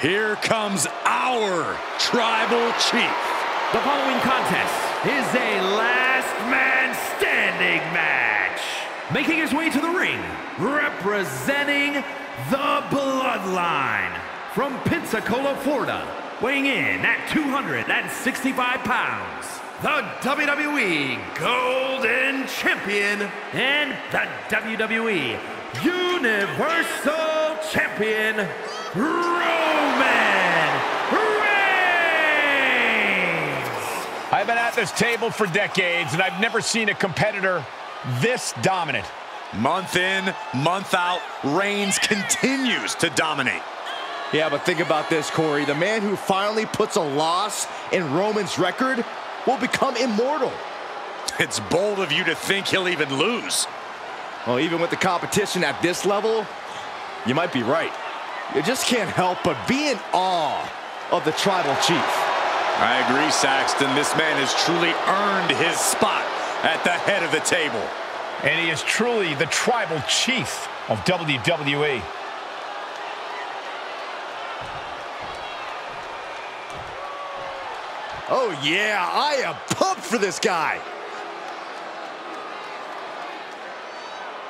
Here comes our Tribal Chief. The following contest is a last man standing match. Making his way to the ring, representing the Bloodline from Pensacola, Florida, weighing in at 265 pounds, the WWE Golden Champion and the WWE Universal Champion, Roman Reigns! I've been at this table for decades, and I've never seen a competitor this dominant. Month in, month out, Reigns continues to dominate. Yeah, but think about this, Corey. The man who finally puts a loss in Roman's record will become immortal. It's bold of you to think he'll even lose. Well, even with the competition at this level, you might be right. You just can't help but be in awe of the Tribal Chief. I agree, Saxton. This man has truly earned his spot at the head of the table. And he is truly the Tribal Chief of WWE. Oh, yeah, I am pumped for this guy.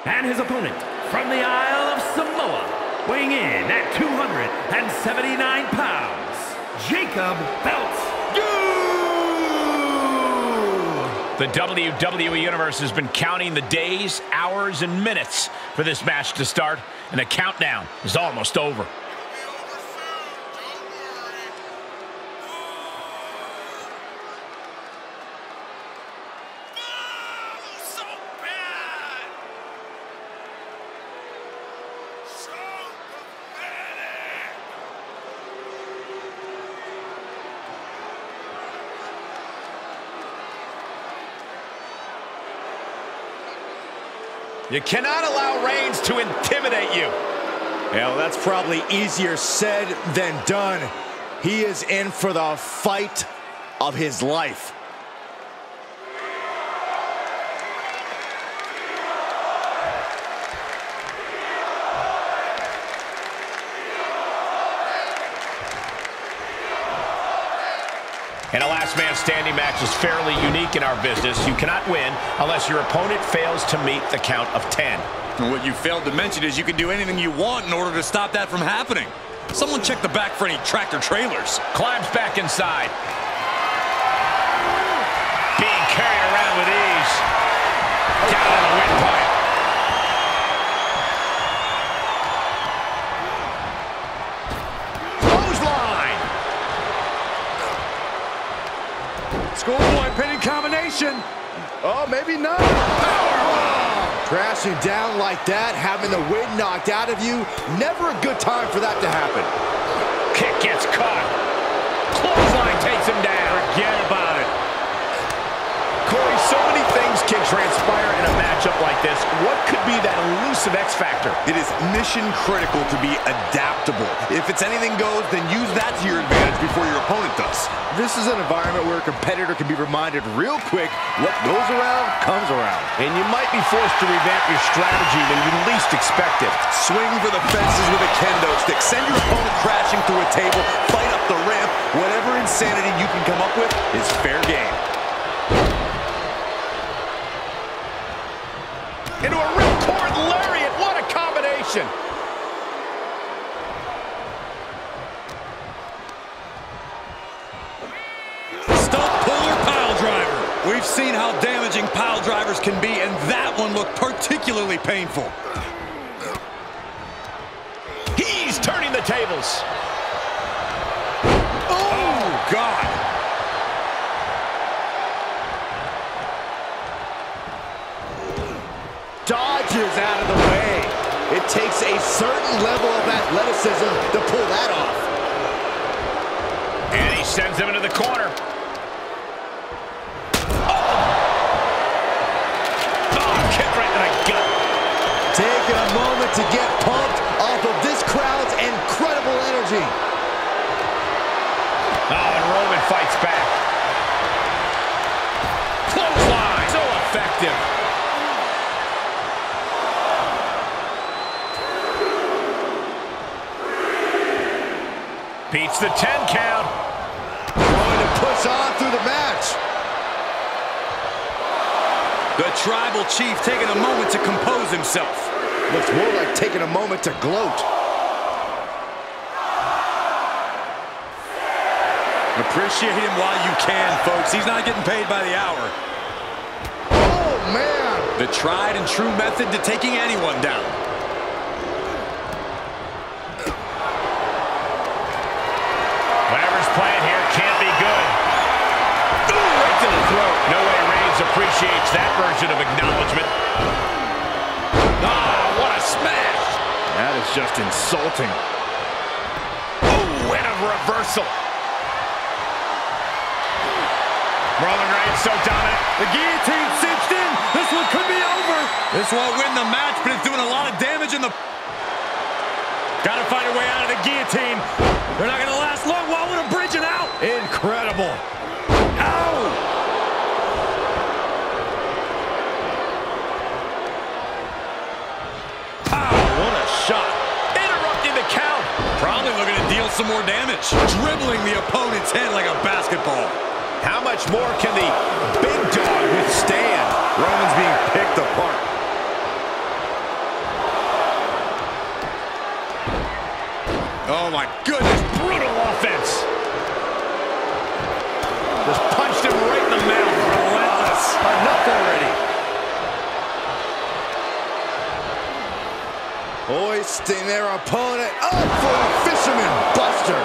And his opponent from the Isle of Samoa, weighing in at 279 pounds, Jacob Fatu. The WWE Universe has been counting the days, hours, and minutes for this match to start, and the countdown is almost over. You cannot allow Reigns to intimidate you. Well, that's probably easier said than done. He is in for the fight of his life. And a last man standing match is fairly unique in our business. You cannot win unless your opponent fails to meet the count of 10. And what you failed to mention is you can do anything you want in order to stop that from happening. Someone check the back for any tractor trailers. Climbs back inside. Being carried around with ease. Down in the windpipe. Schoolboy pinning combination. Oh, maybe not. Powerbomb. Crashing down like that, having the wind knocked out of you, never a good time for that to happen. Kick gets caught. Clothesline takes him down. Forget about it. Corey, so many things can transpire in a matchup like this. What could be that elusive X factor? It is mission critical to be adaptable. If it's anything goes, then use that to your advantage before your opponent does. This is an environment where a competitor can be reminded real quick what goes around comes around. And you might be forced to revamp your strategy when you least expect it. Swing for the fences with a kendo stick. Send your opponent crashing through a table. Fight up the ramp. Whatever insanity you can come up with is fair game. Into a ripcord lariat. What a combination. Stump puller pile driver. We've seen how damaging pile drivers can be, and that one looked particularly painful. He's turning the tables. Dodges out of the way. It takes a certain level of athleticism to pull that off. And he sends him into the corner. Oh, oh kick right to the gut. Taking a moment to get pumped off of this crowd's incredible energy. Oh, and Roman fights back. Makes the 10 count. Going to push on through the match. The Tribal Chief taking a moment to compose himself. Looks more like taking a moment to gloat. Appreciate him while you can, folks. He's not getting paid by the hour. Oh, man. The tried and true method to taking anyone down. Whatever's playing here can't be good. Ooh, right to the throat. No way Reigns appreciates that version of acknowledgement. Oh, what a smash. That is just insulting. Oh, and a reversal. Roman Reigns so dominant. The guillotine cinched in. This one could be over. This won't win the match, but it's doing a lot of damage in the... Got to find a way out of the guillotine. They're not going to last long. Why would a bridging out? Incredible. Ow! Pow, what a shot. Interrupting the count. Probably looking to deal some more damage. Dribbling the opponent's head like a basketball. How much more can the big dog withstand? Roman's being picked apart. Oh, my goodness. Brutal offense. Just punched him right in the mouth. Relentless. Enough already. Hoisting their opponent up for a fisherman buster.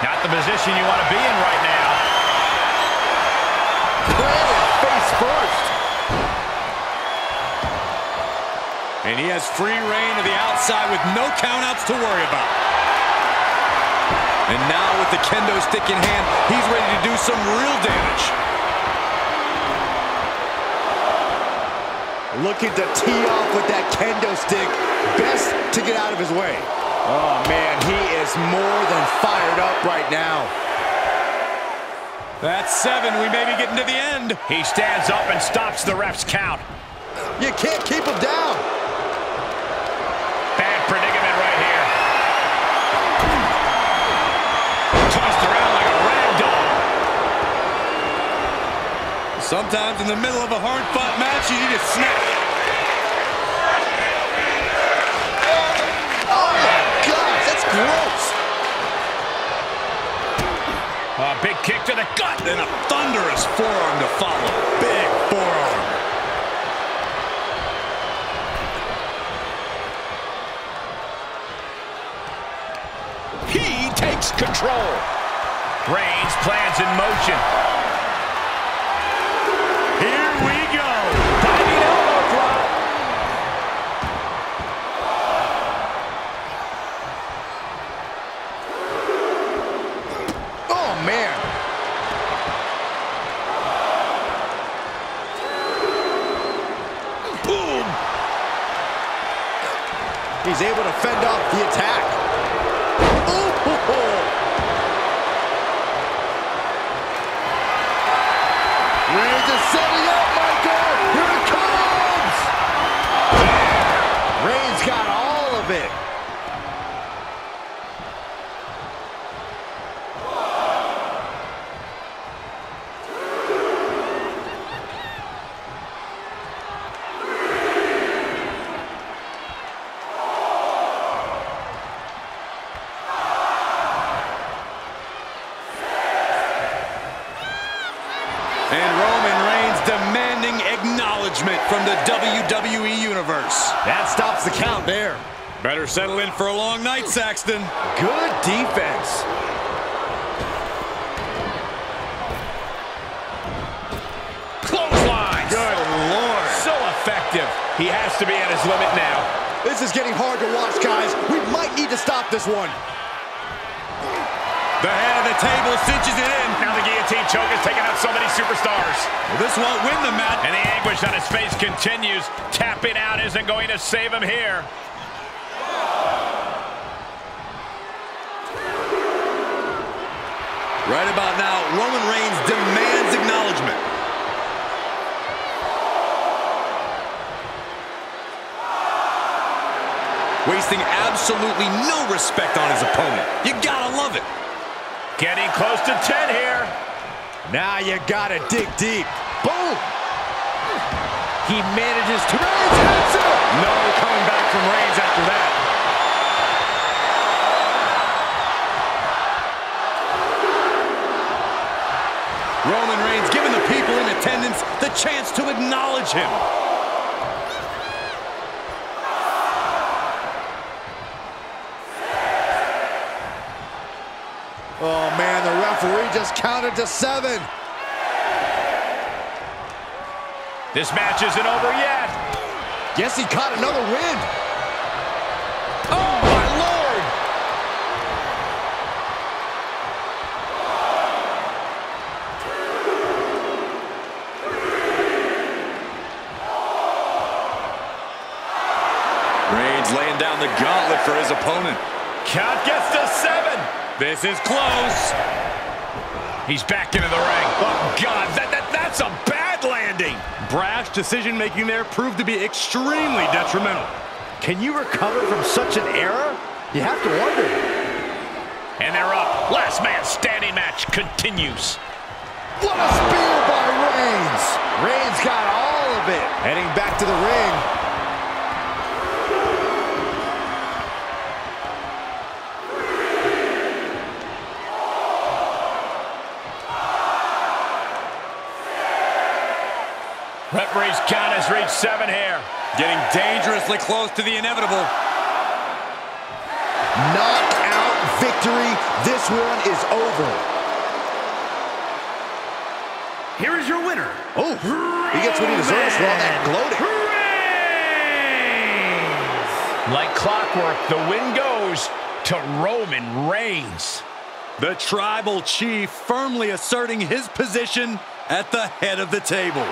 Not the position you want to be in right now. Planted face first. And he has free reign to the outside with no countouts to worry about. And now with the kendo stick in hand, he's ready to do some real damage. Looking to tee off with that kendo stick. Best to get out of his way. Oh, man, he is more than fired up right now. That's seven. We may be getting to the end. He stands up and stops the ref's count. You can't keep him down. Sometimes in the middle of a hard-fought match, you need a snap. Oh, my gosh, that's gross. A big kick to the gut. And a thunderous forearm to follow. Big forearm. He takes control. Reigns plans in motion. He's able to fend off the attack. Acknowledgement from the WWE Universe. That stops the count there. Better settle in for a long night, Saxton. Good defense. Clothesline. Good Lord. So effective. He has to be at his limit now. This is getting hard to watch, guys. We might need to stop this one. The head of the table cinches it in. Now the guillotine choke has taken out so many superstars. Well, this won't win the match. And the anguish on his face continues. Tapping out isn't going to save him here. Right about now, Roman Reigns demands acknowledgement. Wasting absolutely no respect on his opponent. You gotta love it. Getting close to 10 here. Now you gotta dig deep. Boom! He manages to... Reigns hits it! No coming back from Reigns after that. Roman Reigns giving the people in attendance the chance to acknowledge him. Counted to seven. This match isn't over yet. Guess he caught another win. Oh, my Lord! Reigns laying down the gauntlet for his opponent. Count gets to seven. This is close. He's back into the ring. Oh, God, that, that, that's a bad landing. Brash decision-making there proved to be extremely detrimental. Can you recover from such an error? You have to wonder. And they're up. Last man standing match continues. What a spear by Reigns! Reigns got all of it. Heading back to the ring. Referee's count has reached seven here. Getting dangerously close to the inevitable. Knockout victory. This one is over. Here is your winner. Oh, he gets what he deserves for all that gloating. Reigns! Like clockwork, the win goes to Roman Reigns. The tribal chief firmly asserting his position at the head of the table.